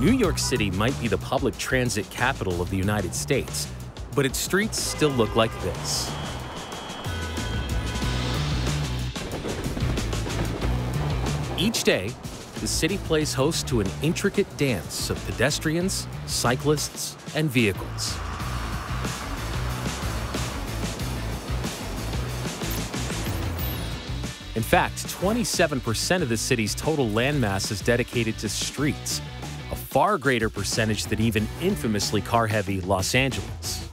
New York City might be the public transit capital of the United States, but its streets still look like this. Each day, the city plays host to an intricate dance of pedestrians, cyclists, and vehicles. In fact, 27% of the city's total landmass is dedicated to streets, far greater percentage than even infamously car heavy Los Angeles.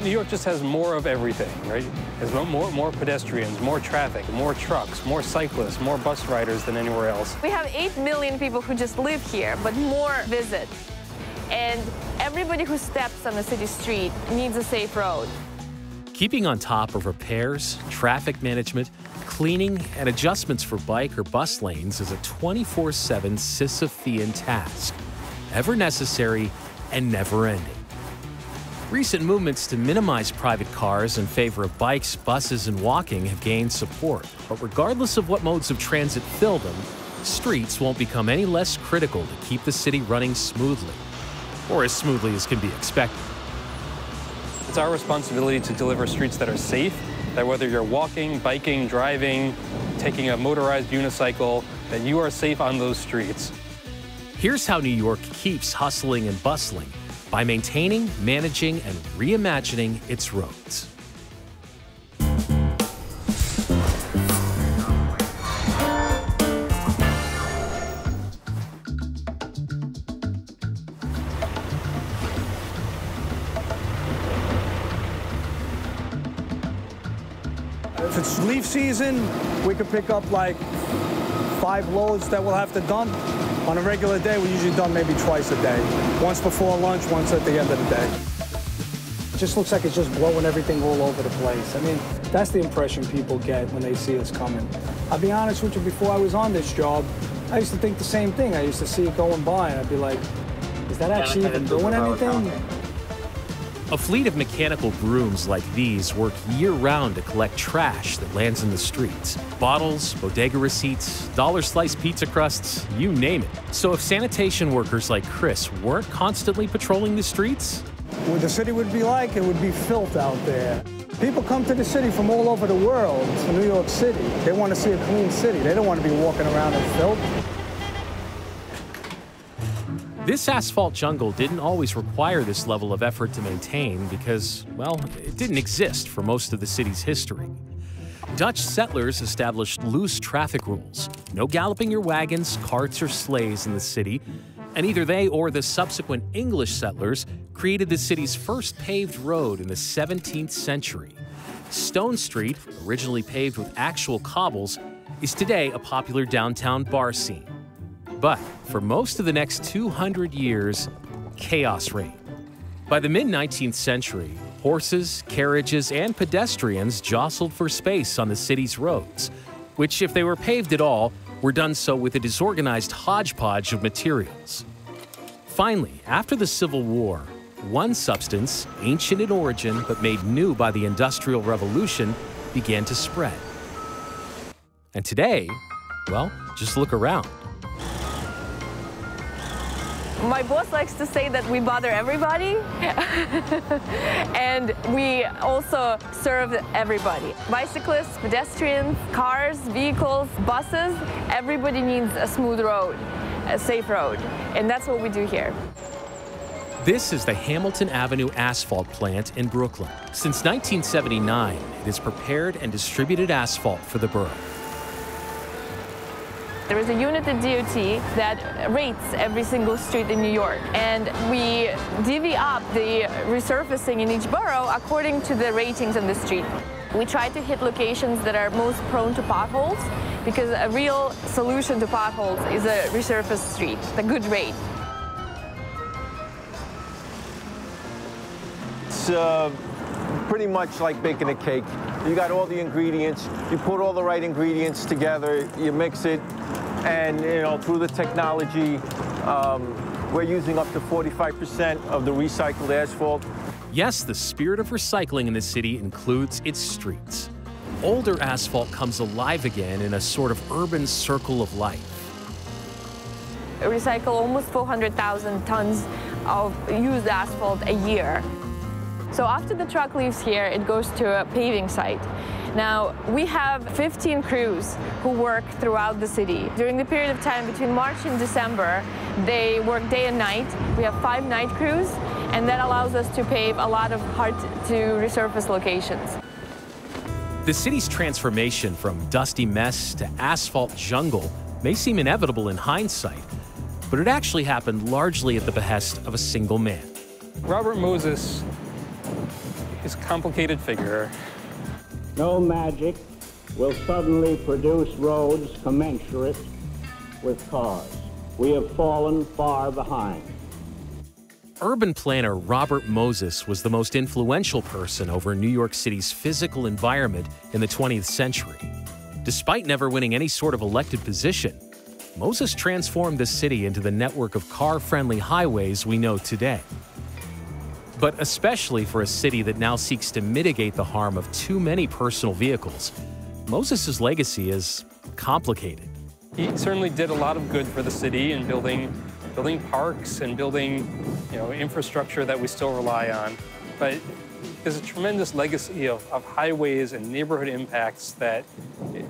New York just has more of everything, right? Has more, more pedestrians, more traffic, more trucks, more cyclists, more bus riders than anywhere else. We have 8 million people who just live here, but more visit. And everybody who steps on the city street needs a safe road. Keeping on top of repairs, traffic management, cleaning, and adjustments for bike or bus lanes is a 24 7 Sisyphean task, ever necessary and never ending. Recent movements to minimize private cars in favor of bikes, buses, and walking have gained support. But regardless of what modes of transit fill them, streets won't become any less critical to keep the city running smoothly, or as smoothly as can be expected. It's our responsibility to deliver streets that are safe, that whether you're walking, biking, driving, taking a motorized unicycle, that you are safe on those streets. Here's how New York keeps hustling and bustling by maintaining, managing, and reimagining its roads. If it's leaf season, we could pick up like five loads that we'll have to dump. On a regular day, we're usually dump maybe twice a day. Once before lunch, once at the end of the day. It just looks like it's just blowing everything all over the place. I mean, that's the impression people get when they see us coming. I'll be honest with you, before I was on this job, I used to think the same thing. I used to see it going by, and I'd be like, is that actually even doing anything? A fleet of mechanical brooms like these work year round to collect trash that lands in the streets bottles, bodega receipts, dollar sliced pizza crusts, you name it. So, if sanitation workers like Chris weren't constantly patrolling the streets, What the city would be like, it would be filth out there. People come to the city from all over the world to New York City. They want to see a clean city. They don't want to be walking around in filth. This asphalt jungle didn't always require this level of effort to maintain because, well, it didn't exist for most of the city's history. Dutch settlers established loose traffic rules no galloping your wagons, carts, or sleighs in the city, and either they or the subsequent English settlers created the city's first paved road in the 17th century. Stone Street, originally paved with actual cobbles, is today a popular downtown bar scene. But for most of the next 200 years, chaos reigned. By the mid 19th century, horses, carriages, and pedestrians jostled for space on the city's roads, which, if they were paved at all, were done so with a disorganized hodgepodge of materials. Finally, after the Civil War, one substance, ancient in origin but made new by the Industrial Revolution, began to spread. And today, well, just look around. My boss likes to say that we bother everybody, and we also serve everybody. Bicyclists, pedestrians, cars, vehicles, buses, everybody needs a smooth road, a safe road, and that's what we do here. This is the Hamilton Avenue Asphalt Plant in Brooklyn. Since 1979, it has prepared and distributed asphalt for the borough. There is a unit at DOT that rates every single street in New York, and we divvy up the resurfacing in each borough according to the ratings on the street. We try to hit locations that are most prone to potholes because a real solution to potholes is a resurfaced street, a good rate. It's uh, pretty much like baking a cake. You got all the ingredients, you put all the right ingredients together, you mix it, and you know through the technology, um, we're using up to 45% of the recycled asphalt. Yes, the spirit of recycling in the city includes its streets. Older asphalt comes alive again in a sort of urban circle of life. recycle almost 400,000 tons of used asphalt a year. So after the truck leaves here, it goes to a paving site. Now, we have 15 crews who work throughout the city. During the period of time between March and December, they work day and night. We have five night crews, and that allows us to pave a lot of hard to resurface locations. The city's transformation from dusty mess to asphalt jungle may seem inevitable in hindsight, but it actually happened largely at the behest of a single man. Robert Moses is a complicated figure. No magic will suddenly produce roads commensurate with cars. We have fallen far behind. Urban planner Robert Moses was the most influential person over New York City's physical environment in the 20th century. Despite never winning any sort of elected position, Moses transformed the city into the network of car friendly highways we know today but especially for a city that now seeks to mitigate the harm of too many personal vehicles. Moses' legacy is complicated. He certainly did a lot of good for the city in building, building parks and building you know, infrastructure that we still rely on. But there's a tremendous legacy of, of highways and neighborhood impacts that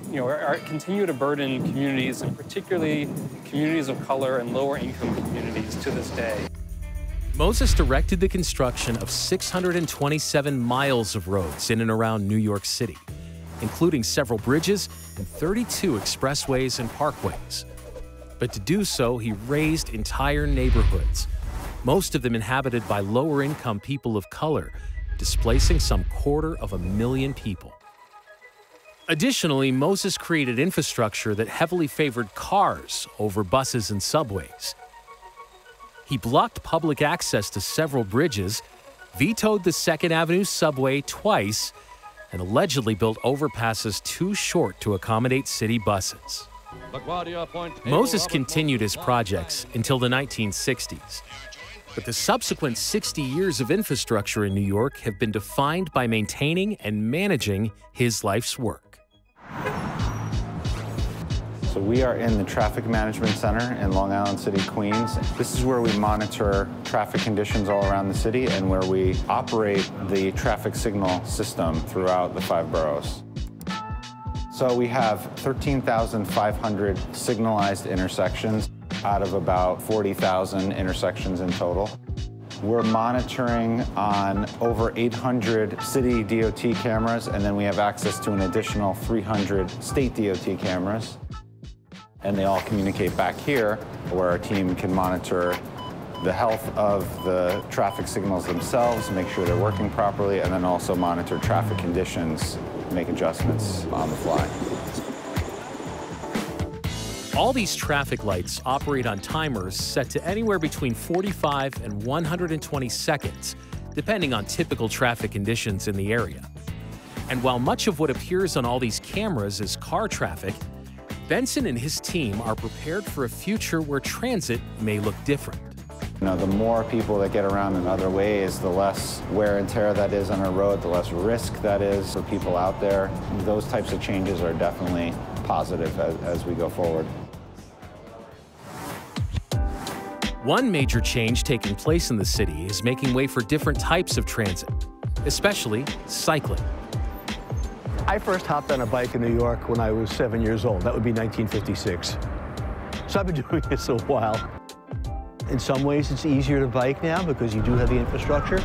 you know, are, continue to burden communities, and particularly communities of color and lower income communities to this day. Moses directed the construction of 627 miles of roads in and around New York City, including several bridges and 32 expressways and parkways. But to do so, he razed entire neighborhoods, most of them inhabited by lower income people of color, displacing some quarter of a million people. Additionally, Moses created infrastructure that heavily favored cars over buses and subways he blocked public access to several bridges, vetoed the Second Avenue subway twice, and allegedly built overpasses too short to accommodate city buses. Moses continued his projects until the 1960s. But the subsequent 60 years of infrastructure in New York have been defined by maintaining and managing his life's work. So we are in the Traffic Management Center in Long Island City, Queens. This is where we monitor traffic conditions all around the city and where we operate the traffic signal system throughout the five boroughs. So we have 13,500 signalized intersections out of about 40,000 intersections in total. We're monitoring on over 800 city DOT cameras, and then we have access to an additional 300 state DOT cameras and they all communicate back here where our team can monitor the health of the traffic signals themselves, make sure they're working properly, and then also monitor traffic conditions, make adjustments on the fly. All these traffic lights operate on timers set to anywhere between 45 and 120 seconds, depending on typical traffic conditions in the area. And while much of what appears on all these cameras is car traffic, Benson and his team are prepared for a future where transit may look different. You know, the more people that get around in other ways, the less wear and tear that is on our road, the less risk that is for people out there. Those types of changes are definitely positive as, as we go forward. One major change taking place in the city is making way for different types of transit, especially cycling. I first hopped on a bike in New York when I was seven years old. That would be 1956. So I've been doing this a while. In some ways, it's easier to bike now because you do have the infrastructure.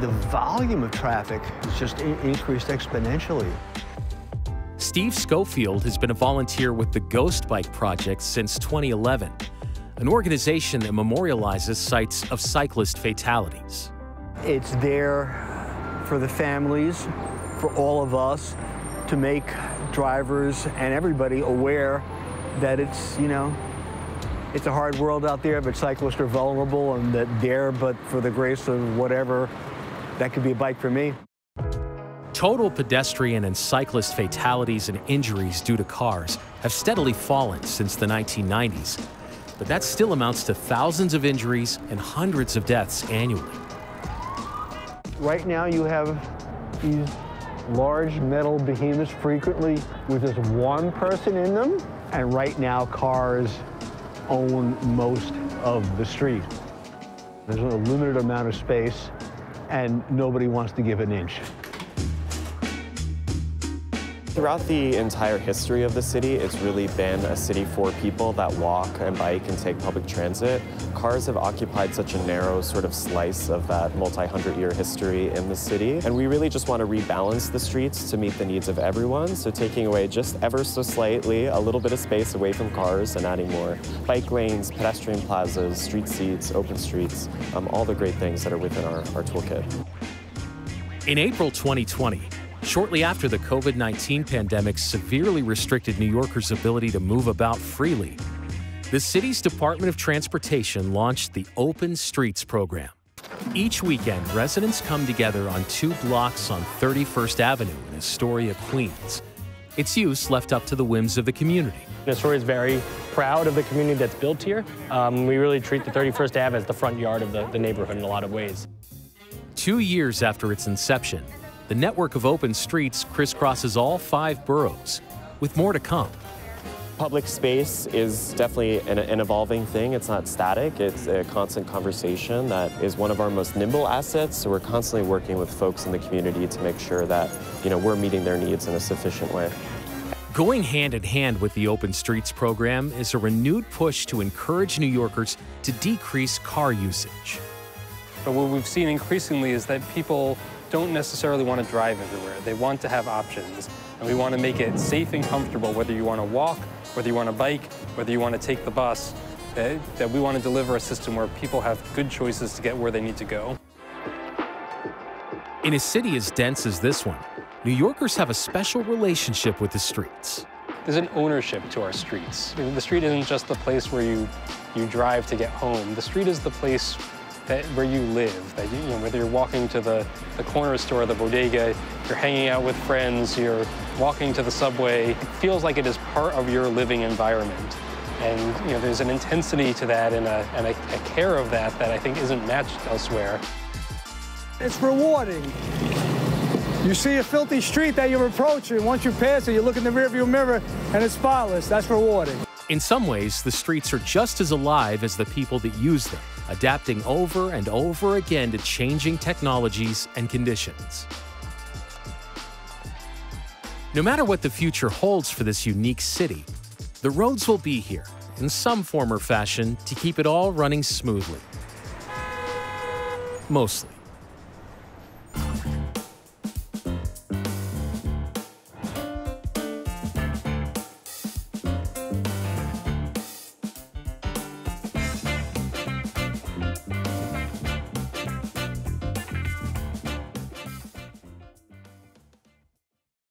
The volume of traffic has just increased exponentially. Steve Schofield has been a volunteer with the Ghost Bike Project since 2011, an organization that memorializes sites of cyclist fatalities. It's there for the families for all of us to make drivers and everybody aware that it's, you know, it's a hard world out there, but cyclists are vulnerable and that dare, but for the grace of whatever, that could be a bike for me. Total pedestrian and cyclist fatalities and injuries due to cars have steadily fallen since the 1990s, but that still amounts to thousands of injuries and hundreds of deaths annually. Right now you have these large metal behemoths frequently with just one person in them. And right now, cars own most of the street. There's a limited amount of space, and nobody wants to give an inch. Throughout the entire history of the city, it's really been a city for people that walk and bike and take public transit. Cars have occupied such a narrow sort of slice of that multi-hundred year history in the city. And we really just want to rebalance the streets to meet the needs of everyone. So taking away just ever so slightly a little bit of space away from cars and adding more bike lanes, pedestrian plazas, street seats, open streets, um, all the great things that are within our, our toolkit. In April 2020, Shortly after the COVID 19 pandemic severely restricted New Yorkers' ability to move about freely, the city's Department of Transportation launched the Open Streets program. Each weekend, residents come together on two blocks on 31st Avenue in Astoria, Queens. Its use left up to the whims of the community. Astoria is very proud of the community that's built here. Um, we really treat the 31st Ave as the front yard of the, the neighborhood in a lot of ways. Two years after its inception, the network of open streets crisscrosses all five boroughs, with more to come. Public space is definitely an, an, evolving thing. It's not static. It's a constant conversation that is one of our most nimble assets. So we're constantly working with folks in the community to make sure that you know we're meeting their needs in a sufficient way. Going hand in hand with the Open Streets program is a renewed push to encourage New Yorkers to decrease car usage. But what we've seen increasingly is that people don't necessarily want to drive everywhere. They want to have options. And we want to make it safe and comfortable, whether you want to walk, whether you want to bike, whether you want to take the bus, that, that we want to deliver a system where people have good choices to get where they need to go. In a city as dense as this one, New Yorkers have a special relationship with the streets. There's an ownership to our streets. The street isn't just the place where you, you drive to get home. The street is the place that where you live. That you, you know, whether you're walking to the, the corner store, the bodega, you're hanging out with friends, you're walking to the subway, it feels like it is part of your living environment. And you know, there's an intensity to that and, a, and a, a care of that that I think isn't matched elsewhere. It's rewarding. You see a filthy street that you're approaching. Once you pass it, you look in the rearview mirror and it's spotless. That's rewarding. In some ways, the streets are just as alive as the people that use them, adapting over and over again to changing technologies and conditions. No matter what the future holds for this unique city, the roads will be here in some form or fashion to keep it all running smoothly. Mostly.